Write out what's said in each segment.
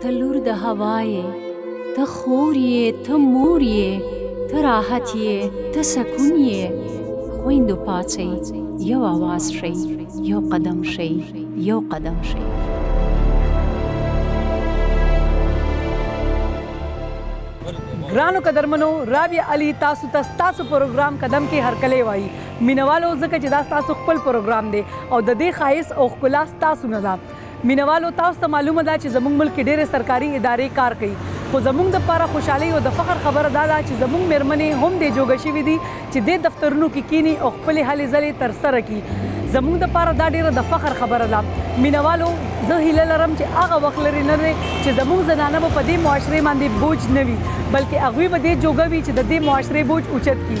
ته لور د هوا یې ته خور یې ته مور یې ته راحت یې ته سکون یې خویندو پاڅئ یو اواز شئ یو قدم شئ یو قدم شئ ګرانو قدرمنو رابیا علی تاسو ته تاسو پروګرام قدم کې هرکلی وایي مینوالو ځکه چې دا ستاسو خپل پروګرام دی او د دې ښایست او ښکلا ستاسو نه ده مینوالو تاسو ته معلومه ده چې زموږ ملک کې ډېرې سرکاري ادارې کار کوي خو زموږ د پاره خوشحالۍ او د فخر خبره دا ده چې زموږ مېرمنې هم دې جوګه شوې دي چې دې دفترونو کې کېني او خپلې هلې ځلې ترسره کړي زموږ د پاره دا ډېره د فخر خبره ده مینوالو زه هیله لرم چې هغه وخت لرې نه دی چې زموږ زنانه به په دې معاشرې باندې بوج نه وي بلکې هغوی به دې جوګه وي چې د دې معاشرې بوج اوچت کړي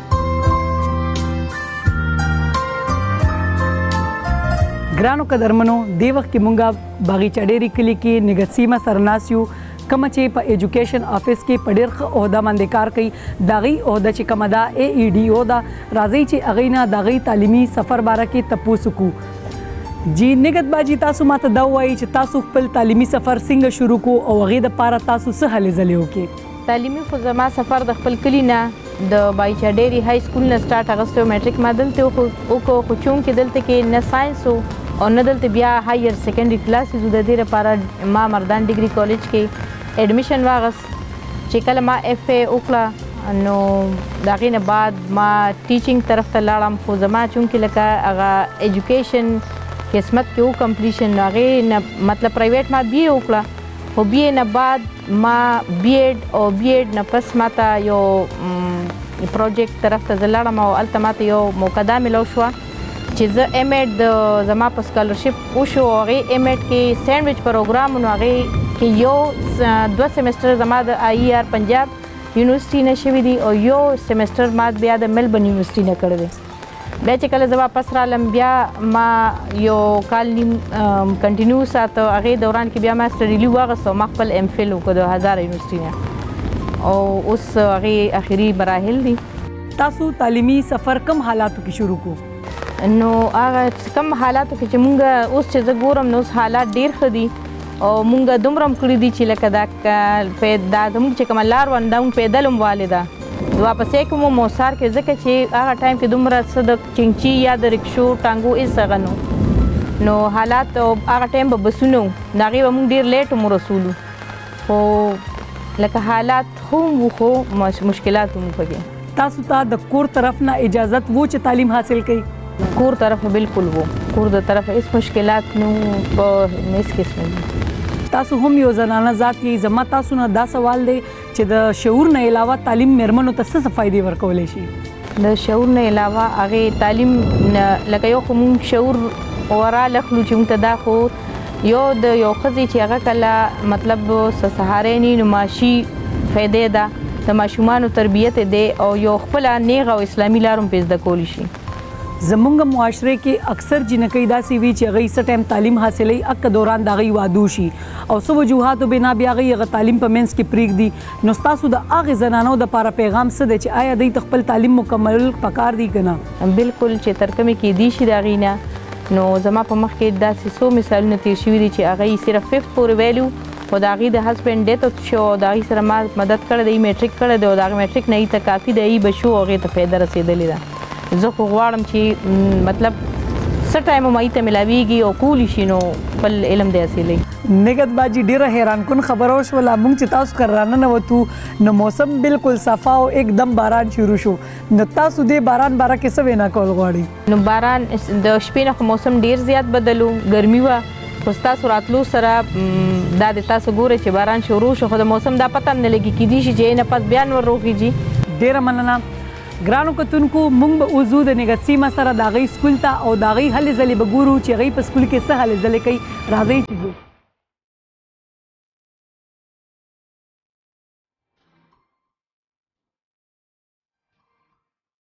ګرانو قدرمنو دی وخت کې مونږه باغیچه ډېری کلی کې نګسیمه سرناسیو کوم چې په ایجوکیشن افیس کې په ډېر ښه عہده باندې کار کوي داغي عہده چې کومه دا ای ای ډي او دا راځي چې اغه نه داغي تعلیمي سفر باره کې تپوس کو جی نګت باجی تاسو ماته دا وایي چې تاسو خپل تعلیمي سفر څنګه شروع کو او هغه د پاره تاسو څه هلې ځلې وکړي تعلیمی خو زما سفر د خپل کلی نه د بایچه ډیری های سکول نه سټارټ اغستی او میټریک ما دلته وکړو خو چونکه دلته کې نه ساینس او نه دلته بیا هایر سیکنډری کلاسز د دې لپاره ما مردان ډیګری کالج کې اډمیشن واغست چې کله ما اف ای وکړه نو د هغې نه بعد ما ټیچینګ طرف ته لاړم خو زما چونکه لکه هغه ایجوکیشن قسمت کې و کمپلیشن نو هغې نه مطلب پرایویټ ما بی ای وکړه خو بی نه بعد ما بی ایډ او بی ایډ نه پس ما ته یو پروجیکټ طرف ته زلړم او الته ما ته یو موقع دا ملو شو چې زه ایم ایډ د زما په سکالرشپ وشو او هغه ایم ایډ کې سینډویچ پروګرام نو هغه کې یو دو سیمستر زما د آی آر پنجاب یونیورسيټي نه شوی دی او یو سیمستر ما بیا د ملبن یونیورسيټي نه کړی دی بیا چې کله زه واپس رالم بیا ما یو کال نیم کنټینیو ساته هغه دوران کې بیا ما سټډي لیو واغسته ما خپل ایم فیل وکړ د هزار یونیورسيټي نه او اوس هغه اخیری مراحل دي تاسو تعلیمي سفر کم حالاتو کې شروع کو نو هغه کم حالاتو کې چې مونږ اوس چې زه ګورم نو حالات ډیر ښه دي او مونږ دومره کړی دي چې لکه دا پیدا زموږ چې کوم لار وندم پیدلم والده دوا په سې کوم موسار کې ځکه چې هغه ټایم کې دومره څه د چنګچی یا د رکشو ټانګو ایس غنو نو حالات او هغه ټایم به بسونو دا غي موږ ډیر لیټ مو رسولو خو لکه حالات خو مو خو مشکلات مو پکې تاسو ته د کور طرف نه اجازه وو چې تعلیم حاصل کړئ کور طرف بالکل وو کور د طرف هیڅ مشکلات نو په هیڅ قسم تاسو هم یو زنانه ذات یې زما تاسو نه دا سوال دی چې د شعور نه علاوه تعلیم مېرمنو ته څه فائدې ورکولې شي د شعور نه علاوه هغه تعلیم لکه یو خو مونږ شعور ورا لخلو چې مونږ ته دا خو یو د یو خزي چې هغه کله مطلب سهارې نه نو ماشي فائدې ده د ماشومان تربیت دی او یو خپل نیغه او اسلامي لارم پیز د کول شي زمونږ معاشره کې اکثر جنکۍ داسې وي چې غي سټایم تعلیم حاصلې اک دوران دا غي وادو شي او سو وجوهات بنا بیا غي غ تعلیم په منس کې پریګ دي نو تاسو د اغه زنانو د پاره پیغام څه دی چې آیا دوی تخپل تعلیم مکمل پکار دی کنه بالکل چې تر کومه کې دي شي دا غینه نو زما په مخ کې داسې سو مثالونه تیر شوی دي چې اغه صرف 5 پورې ویلو خو د هغی د هسبنډ ډیت ات شو او د هغی سره ما مدد کړی دی میټریک کړی دی او د هغی میټریک نه هی ته کافی د هی بشو هغی ته فیده رسیدلی ده زه خو غواړم چی مطلب څه ټایم هم هی ته ملاویږی او کولی شی نو خپل علم دی حاصلی. نګهت باجی ډیره حیران کن خبره وشوله موږ چې تاسو کره راننوتو نو موسم بلکل صفا او ایک دم باران شروع شو نو تاسو دې باران باره کې څه وینا کول غواړی. نو باران د شپې نه خو موسم ډیر زیات بدلو ګرمي وه خو ستاسو راتلو سره دا د تاسو ګوره چې باران شروع شو خو د موسم دا پته هم نه لګي کیدی شي چې نه پس بیا نور روغیږي ډیره مننه ګرانو کتونکو مونږ به اوزو د نګت سیمه سره د غي سکول ته او د غي هلې ځلې به ګورو چې غي په سکول کې څه هلې ځلې کوي راځي چې ځو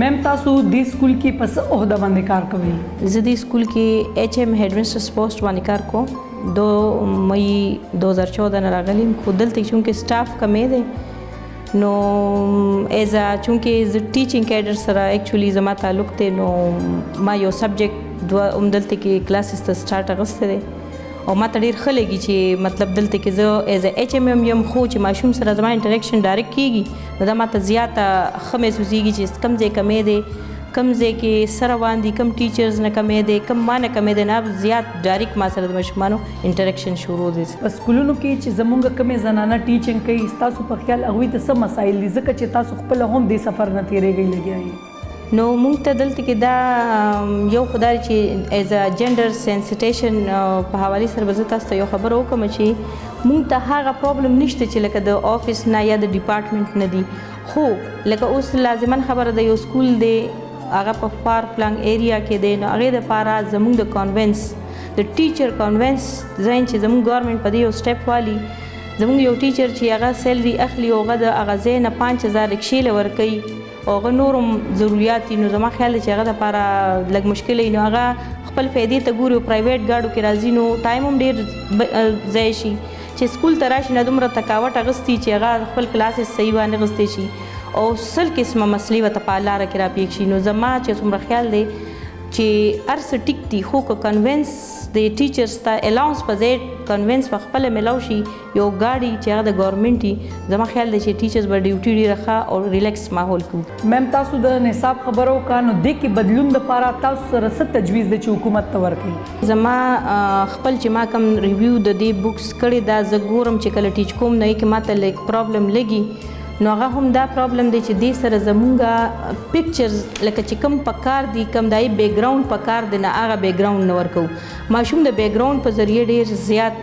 میم تاسو دې سکول کې په څه عہده باندې کار کوئ؟ زه دې سکول کې ایچ ایم هیډمنسټرس پوسټ باندې کار کوم دو مئی 2014 نه راغلیم خو دلته چونکې سټاف کمې دی نو ایز ا چونکه ز ټیچینګ کیډر سره اکچولی زما تعلق دی نو ما یو سبجیکټ دوه اومدلته کې کلاسز ته سٹارټ اغسته دی او ما ته ډیر خلګي چې مطلب دلته کې زه ایز ا ایچ ایم ایم یم خو چې ماشوم سره زما انټریکشن ډایرکټ کیږي نو دا ماته زیاته ښه محسوسېږي چې کوم ځای کمی دی کوم ځای کې څه روان دي کوم ټیچرز نه کمی دی کوم ما نه کمی دی نه زیات ډایرک ما سره د ماشومانو انټریکشن شروع دی په سکولونو کې چې زمونږ کومې زنانه ټیچنګ کوي ستاسو په خیال هغوی ته څه مسایل دي ځکه چې تاسو خپله هم دې سفر نه تېرېږئ لګیا یئ نو موږ ته دلته کې دا یو خدای چې ایز ا جندر سنسټیشن په حواله سره به تاسو ته یو خبر وکم چې موږ ته هغه پرابلم نشته چې لکه د افیس نه یا د ډپارټمنټ نه دی خو لکه اوس لازما خبره ده یو سکول دی هغه په فار فلنګ ایریا کې دی نو هغه د پاره زموږ د کانوینس د ټیچر کانوینس ځین چې زموږ ګورنمنت په دې یو سټپ والی زموږ یو ټیچر چې هغه سیلری اخلي اوغه د هغه ځای نه 5000 رکشې لور کوي او غ نور ضرورت نو زما خیال چې هغه د لپاره لګ مشکل نه هغه خپل فائدې ته ګوري او پرایویټ گاډو کې راځي نو ټایم هم ډیر ځای شي چې سکول ته راشي نه دومره تکاوټ اغستی چې هغه خپل کلاسز صحیح وانه غستی شي او سل قسمه مسلې وته په لار کې را پیښ شي نو زما چې څومره خیال دی چې ارس ټیک دی خو کنوینس د ټیچرز ته الاونس په ځای کنوینس په خپل ملاو شي یو ګاډی چې هغه د ګورنمنت دی زما خیال دی چې ټیچرز به ډیوټي ډیره ښه او ریلیکس ماحول کو مم تاسو د نصاب خبرو کانو د کې بدلون د پاره تاسو سره ست تجویز دی چې حکومت ته ورکړي زما خپل چې ما کم ریویو د دې بوکس کړي دا زه ګورم چې کله ټیچ کوم نه کې ماته لیک پرابلم لګي نو هغه هم دا پرابلم دی چې دې سره زمونږه پکچرز لکه چې کم پکار دی کم دای بیک ګراوند پکار دی نه هغه بیک ګراوند نور کو ماشوم د بیک ګراوند په ذریعه ډیر زیات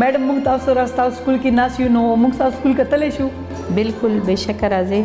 میډم موږ تاسو سره ستاسو سکول کې ناس یو نو موږ تاسو سکول کتلی شو بالکل بشک راځئ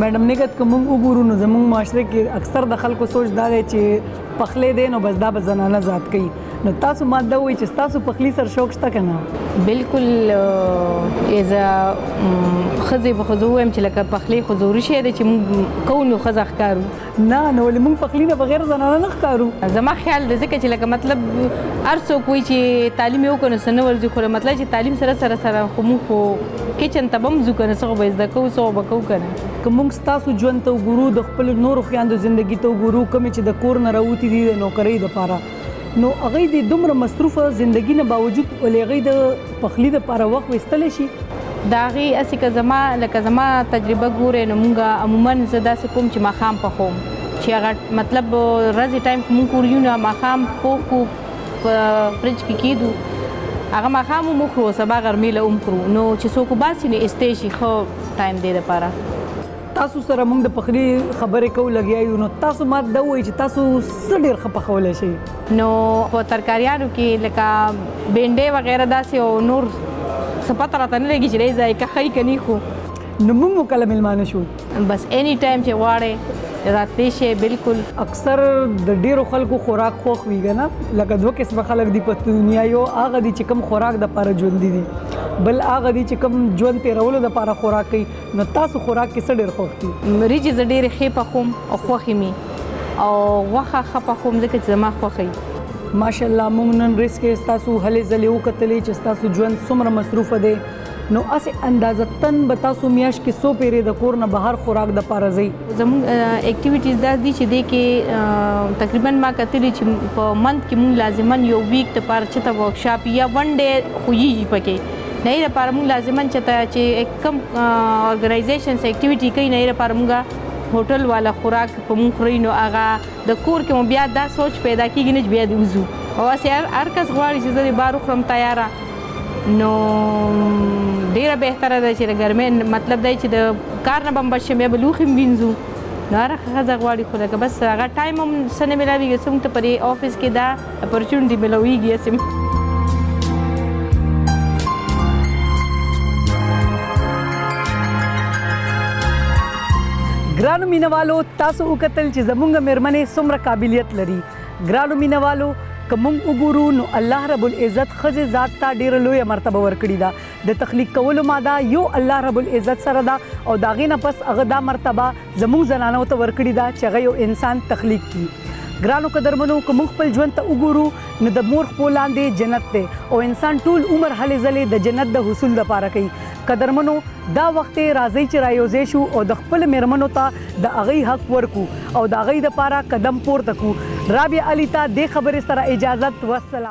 میډم نګت کوم وګورو نو زموږ معاشره کې اکثر د خلکو سوچ دا دی چې پخلې دین او بس دا به زنانه ذات کوي نو تاسو ما دا وایي چې تاسو پخلی سر شوق شته کنه بالکل اذا خزه به خزه وایم چې لکه پخلی خو ضروري شی دی چې موږ کو نو خزه ښکارو نه نو ولې موږ پخلی نه بغیر زنانه نه ښکارو زما خیال دی ځکه چې لکه مطلب ارسو کوی چې تعلیم یو کنه سن ورځي خو مطلب چې تعلیم سره سره سره خو موږ خو کچن ته بم ځو کنه څه به زده کو څه به کو کنه که موږ تاسو ژوند ته وګورو د خپل نور خويندو ژوندۍ ته وګورو کوم چې د کور نه راوتی دي د نوکرۍ لپاره نو هغه د دومره مصروفه زندگی نه باوجود ولېغې د پخلی د پاره وخت وستل شي دا غي اسی که زما لکه زما تجربه ګوره نو مونږه عموما زه داسې کوم چې ماخام پخوم چې هغه مطلب رزي ټایم مونږ کوریو نه ماخام پوخ کو فرج کې کیدو هغه ماخام مو خو سبا غرمې له عمر نو چې څوک باسي نه استېشي خو ټایم دې لپاره تاسو سره موږ د پخلی خبرې کوو لګیا یو نو تاسو ما دا وایي چې تاسو څه ډیر ښه پخولی شئ نو په ترکاریانو کې لکه بینډې وغیره داسې او نور څه پته راته نه لګي چې دی ذایقه ښه که نه خو نو موږ مو کله میلمانه شو بس اني ټایم چې غواړئ راتلی شئ بالکل اکثر د ډیرو خلکو خوراک خوښ وي کنه لکه دوه قسمه خلک دي په دنیا یو هغه دي چې کم خوراک د پاره ژوندي دي بل هغه دي چې کم ژوند تیرولو د پاره خوراک کوي نو تاسو خوراک کې څه ډېر خوښ دي؟ وریجې زه ډېرې ښې پخوم او خوښې مي او غوښه ښه پخوم ځکه چې زما خوښه يي. ماشاءالله موږ نن ریس کې ستاسو هلې ځلې وکتلې چې ستاسو ژوند څومره مصروفه دی نو هسې اندازتاً به تاسو میاشت کې څو پیرې د کور نه بهر خوراک دپاره ځئ؟ زموږ اکټیویټیز دا دي چې دې کې تقریبا ما کتلي چې په منت کې موږ لازما یو ویک دپاره چته ورکشاپ یا ون ډی خو یي پکې نه یې لپاره موږ لازمن چته چې کم اورګنایزیشن سه اکټیویټی کوي نه یې لپاره موږ هوټل والا خوراک په موږ خوري نو هغه د کور کې مو بیا دا سوچ پیدا کیږي نه بیا دی وزو او اسی هر کس غواړي چې زه د بار خورم تیاره نو ډیره بهتره ده چې ګرمه مطلب دی چې د کار نه بمبر شم یا بلوخي وینځو نو هر خزه غواړي خو لکه بس هغه ټایم هم سن ملاویږي څنګه ته پرې افیس کې دا پرچون دی ملویږي اسیم ګرانو مینوالو تاسو وکتل چې زمونږ مېرمنې څومره قابلیت لري ګرانو مینوالو که موږ وګورو نو الله رب العزت خزه ذات ته ډیره لوی مرتبه ورکړي دا د تخلیق کولو ماده یو الله رب العزت سره دا او داغه نه پس هغه دا مرتبه زموږ زنانو ته ورکړي ده چې هغه یو انسان تخلیق کړي ګرانو قدرمنو که موږ خپل ژوند ته وګورو نو د مور خپو لاندې جنت دی او انسان ټول عمر هلې ځلې د جنت د حصول لپاره کوي قدرمنو دا وخت راځئ چې رايوځای شو او د خپل میرمنو ته د هغوی حق ورکو او د هغوی لپاره قدم پورته کو رابعه علي ته دې خبرې سره اجازت وسلام